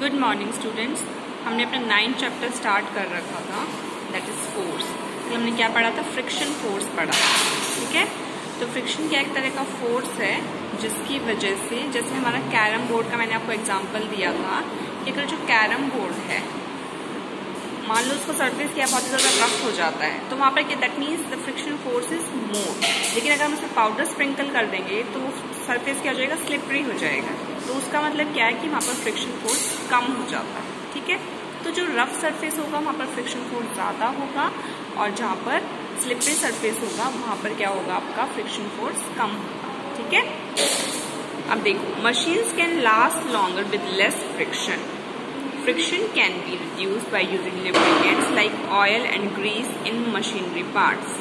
Good morning students हमने अपना ninth chapter start कर रखा था. दैट इज़ फोर्स फिर हमने क्या पढ़ा था? फ्रिक्शन फोर्स पढ़ा ठीक है? तो फ्रिक्शन क्या एक तरह का फोर्स है, जिसकी वजह से जैसे हमारा कैरम बोर्ड का मैंने आपको एग्जांपल दिया था कि अगर जो कैरम बोर्ड है, मान लो उसको सर्फेस क्या बहुत ज़्यादा रफ हो जाता है तो वहाँ पर that means the friction force is more लेकिन अगर हम उसमें पाउडर स्प्रिंकल कर देंगे तो सरफेस क्या हो जाएगा? स्लिपरी हो जाएगा. उसका मतलब क्या है कि वहाँ पर फ्रिक्शन फोर्स कम हो जाता है, ठीक है? तो जो रफ सरफेस होगा, वहाँ पर फ्रिक्शन फोर्स ज़्यादा होगा और जहाँ पर स्लिपरी सरफेस होगा, वहाँ पर क्या होगा? आपका फ्रिक्शन फोर्स कम होगा, ठीक है? अब देखो machines can last longer with less friction friction can be reduced by using lubricants like oil and grease in machinery parts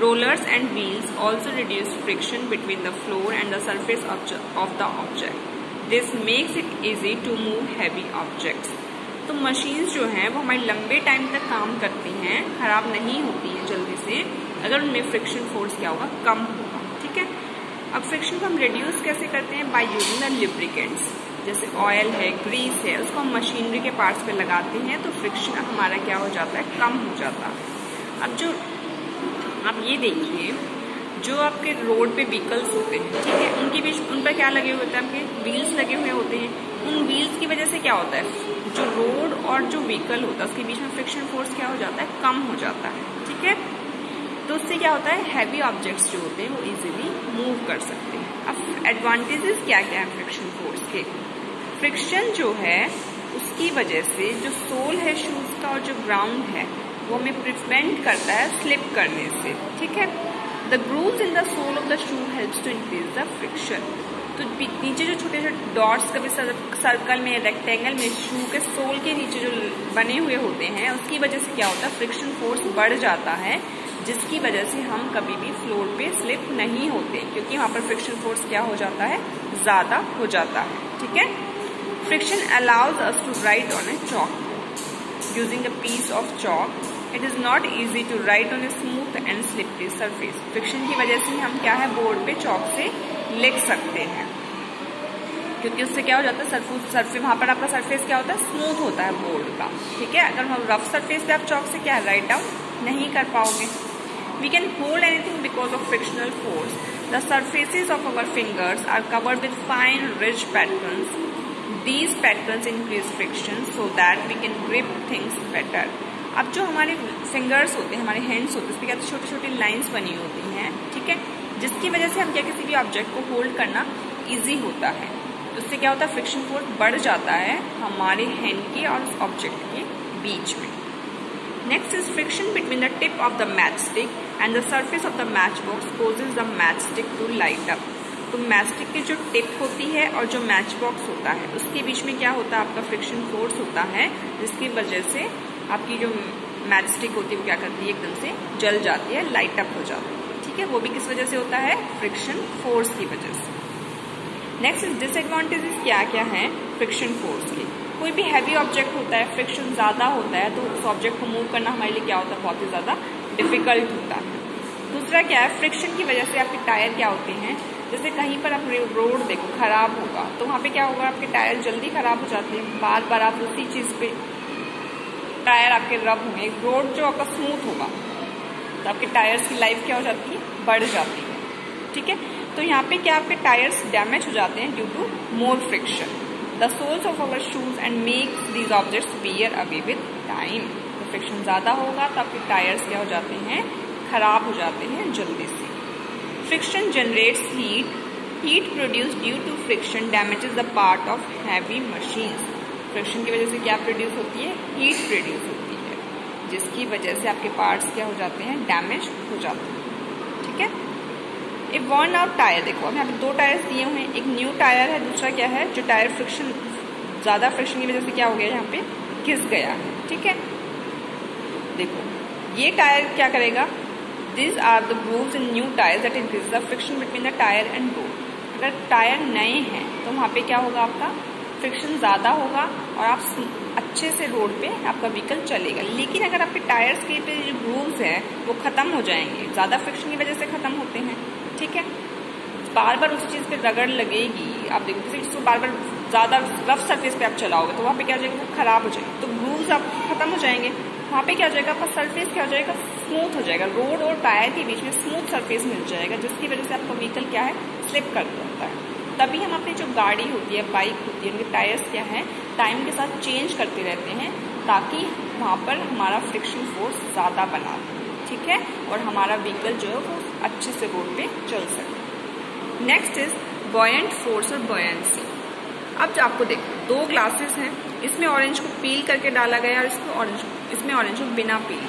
Rollers and wheels also reduce friction between the floor and the surface of the object. This makes it easy to move heavy objects. तो machines जो हैं, वो हमारे लंबे time तक काम करती हैं, खराब नहीं होती हैं जल्दी से। अगर उनमें फ्रिक्शन फोर्स क्या होगा, कम होगा, ठीक है? अब फ्रिक्शन को हम रिड्यूस कैसे करते हैं? बाय यूजिंग द लिब्रिकेंट्स जैसे ऑयल है ग्रीस है, उसको हम मशीनरी के पार्ट्स पे लगाते हैं तो फ्रिक्शन हमारा क्या हो जाता है? कम हो जाता है। अब जो, आप ये देखिए जो आपके रोड पे व्हीकल्स होते हैं, ठीक है? उनके बीच, उन पर क्या लगे हुए होते हैं आपके? व्हील्स लगे हुए होते हैं। उन व्हील्स की वजह से क्या होता है? जो रोड और जो व्हीकल होता है, उसके बीच में फ्रिक्शन फोर्स क्या हो जाता है? कम हो जाता है, ठीक है? तो उससे क्या होता है? हैवी ऑब्जेक्ट्स जो होते हैं, वो इजीली मूव कर सकते हैं। अब एडवांटेजेस क्या क्या है फ्रिक्शन फोर्स के? फ्रिक्शन जो है, उसकी वजह से जो सोल है शूज़ का और जो ग्राउंड है, वो हमें प्रिवेंट करता है स्लिप करने से, ठीक है? The grooves in the sole of the shoe helps to increase the friction तो नीचे जो छोटे छोटे डॉट्स कभी सर्कल में रेक्टेंगल में शू के सोल के नीचे जो बने हुए होते हैं, उसकी वजह से क्या होता है? फ्रिक्शन फोर्स बढ़ जाता है, जिसकी वजह से हम कभी भी फ्लोर पे स्लिप नहीं होते, क्योंकि वहाँ पर फ्रिक्शन फोर्स क्या हो जाता है? ज़्यादा हो जाता है, ठीक है? Friction allows us to write on a chalk using a piece of chalk it is not easy to write on a smooth and slippery surface friction की वजह से हम क्या है बोर्ड पे चौक से लिख सकते हैं। क्योंकि उससे क्या हो जाता है सरफेस सरफेस वहाँ पर आपका सरफेस क्या होता है स्मूथ होता है बोर्ड का। ठीक है? अगर हम रफ सरफेस पे आप चौक से क्या राइट डाउन नहीं कर पाओगे। We can hold anything because of frictional force the surfaces of our fingers are covered with fine ridge patterns these patterns increase friction so that we can grip things better अब जो हमारे fingers होते हैं, हमारे hands होते हैं उसके क्या छोटी छोटी लाइन्स बनी होती हैं, ठीक है? जिसकी वजह से हम क्या किसी भी ऑब्जेक्ट को होल्ड करना ईजी होता है। तो उससे क्या होता है? फ्रिक्शन फोर्स बढ़ जाता है हमारे हैंड के और उस ऑब्जेक्ट के बीच में। Next is friction between the tip of the match stick and the surface of the match box causes the match stick to light up तो मैच स्टिक की जो टिप होती है और जो मैच बॉक्स होता है, उसके बीच में क्या होता है? आपका फ्रिक्शन फोर्स होता है, जिसकी वजह से आपकी जो मैच स्टिक होती है, वो क्या करती है, एकदम से जल जाती है लाइट अप हो जाती है। ठीक है? वो भी किस वजह से होता है? फ्रिक्शन फोर्स की वजह से। नेक्स्ट डिसएडवांटेजेस क्या क्या है? फ्रिक्शन फोर्स के। कोई भी हैवी ऑब्जेक्ट होता है फ्रिक्शन ज़्यादा होता है तो उस ऑब्जेक्ट को मूव करना हमारे लिए क्या होता है? बहुत ही ज़्यादा डिफ़िकल्ट होता है। दूसरा क्या है? फ्रिक्शन की वजह से आपके टायर क्या होते हैं? जैसे कहीं पर आप रोड देखो, खराब होगा तो वहाँ पे क्या होगा? आपके टायर जल्दी खराब हो जाते हैं। बार बार आप उसी चीज़ पे टायर आपके रब होंगे। रोड जो आपका स्मूथ होगा तो आपके टायर्स की लाइफ क्या हो जाती है? बढ़ जाती है। ठीक है? तो यहाँ पे क्या आपके टायर्स डैमेज हो जाते हैं due to more friction the soles of our shoes and make these objects wear away with time friction ज़्यादा होगा तो आपके टायर्स क्या हो जाते हैं? खराब हो जाते हैं जल्दी से। Friction generates heat heat produce due to friction damages the part of heavy machines friction की वजह से क्या प्रोड्यूस होती है? हीट प्रोड्यूस होती है, जिसकी वजह से आपके पार्ट्स क्या हो जाते हैं? डैमेज हो जाते हैं। ठीक है? एक वन आउट टायर देखो, हम यहाँ पे दो टायर्स दिए हुए हैं। एक न्यू टायर है, दूसरा क्या है? जो टायर फ्रिक्शन ज़्यादा फ्रिक्शन की वजह से क्या हो गया? यहाँ पे घिस गया है। ठीक है? देखो, ये टायर क्या करेगा? This are the grooves in new tyre that increase the friction between the tyre and road अगर टायर नए हैं तो वहाँ पे क्या होगा आपका? फ्रिक्शन ज़्यादा होगा। और आप अच्छे से रोड पे आपका व्हीकल चलेगा। लेकिन अगर आपके टायर्स के जो ग्रूव्स हैं, वो ख़त्म हो जाएँगे। ज़्यादा फ्रिक्शन की वजह से ख़त्म होते हैं। ठीक है? बार बार उस चीज़ पे रगड़ लगेगी। आप देखो किसी जिसको बार बार ज़्यादा रफ सर्फेस पे आप चलाओगे तो वहाँ पे क्या हो जाएगा? वो खराब हो जाएगा। तो ग्रूव्स आप खत्म हो जाएँगे। वहाँ पे क्या हो जाएगा? आपका सरफेस क्या हो जाएगा? स्मूथ हो जाएगा। रोड और टायर के बीच में स्मूथ सरफेस मिल जाएगा, जिसकी वजह से आपका व्हीकल क्या है? स्लिप कर सकता है। तभी हम अपनी जो गाड़ी होती है बाइक होती है, उनके टायर्स क्या है टाइम के साथ चेंज करते रहते हैं, ताकि वहाँ पर हमारा फ्रिक्शन फोर्स ज़्यादा बना ठीक है? और हमारा व्हीकल जो है वो अच्छे से रोड पे चल सके। नेक्स्ट इज़ बॉयंट फोर्स और बॉयंसी अब जो आपको देखो, दो ग्लासेस हैं, इसमें ऑरेंज को पील करके डाला गया और इसको ऑरेंज इसमें ऑरेंज को बिना पील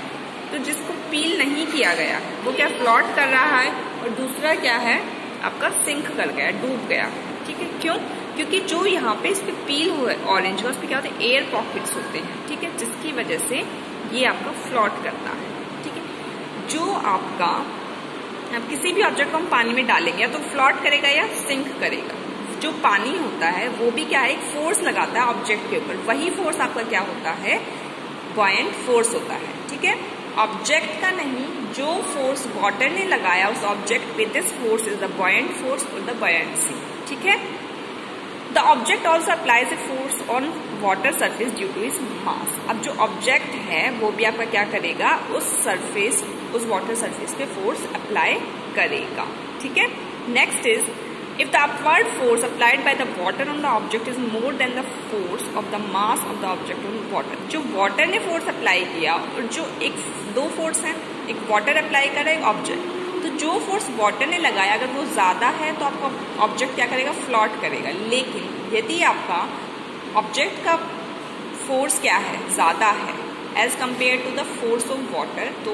तो जिसको पील नहीं किया गया, वो क्या फ्लॉट कर रहा है? और दूसरा क्या है? आपका सिंक कर गया, डूब गया। ठीक है? क्यों? क्योंकि जो यहाँ पे इस पे पील हुआ है ऑरेंज का उस पर क्या होता है एयर पॉकेट्स होते हैं। ठीक है? जिसकी वजह से ये आपका फ्लॉट करता है। ठीक है? जो आपका अब किसी भी ऑब्जेक्ट को हम पानी में डालेंगे, या तो फ्लॉट करेगा या सिंक करेगा। जो पानी होता है, वो भी क्या है, एक फोर्स लगाता है ऑब्जेक्ट के ऊपर। वही फोर्स आपका क्या होता है? बॉयंट फोर्स होता है। ठीक है? ऑब्जेक्ट का नहीं, जो फोर्स वाटर ने लगाया, उस ऑब्जेक्ट पे this force is the buoyant force और द बॉयंसी ठीक है? The object also applies a force on water surface due to is mass अब जो ऑब्जेक्ट है, वो भी आपका क्या करेगा? उस सरफेस उस वाटर सर्फेस पे फोर्स अप्लाई करेगा। ठीक है? Next is If the upward force applied by the water on the object is more than the force of the mass of the object on water, जो water ने force apply किया और जो एक दो force हैं एक water apply कर एक object तो जो फोर्स वाटर ने लगाया अगर वो ज़्यादा है तो आपका ऑब्जेक्ट क्या करेगा? फ्लॉट करेगा। लेकिन यदि आपका ऑब्जेक्ट का फोर्स क्या है? ज़्यादा है as compare to the force of water तो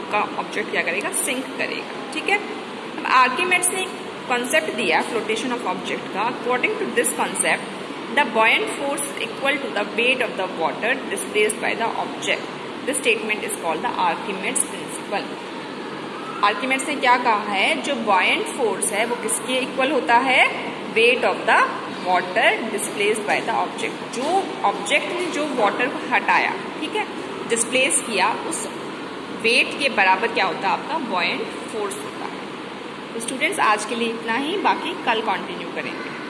आपका ऑब्जेक्ट क्या करेगा? सिंक करेगा। ठीक है? अब आर्ग्यूमेंट्स ने कॉन्सेप्ट दिया फ्लोटेशन ऑफ़ ऑब्जेक्ट का according to this concept the buoyant force equal to the weight of the water displaced by the object this statement is called the Archimedes principle Archimedes ने क्या कहा है? जो buoyant force है, वो किसके equal होता है? Weight of the water displace by the object जो ऑब्जेक्ट ने जो वाटर को हटाया, ठीक है? डिस्प्लेस किया, उस वेट के बराबर क्या होता है? आपका बॉयंट फोर्स होता तो स्टूडेंट्स आज के लिए इतना ही बाकी कल कंटिन्यू करेंगे।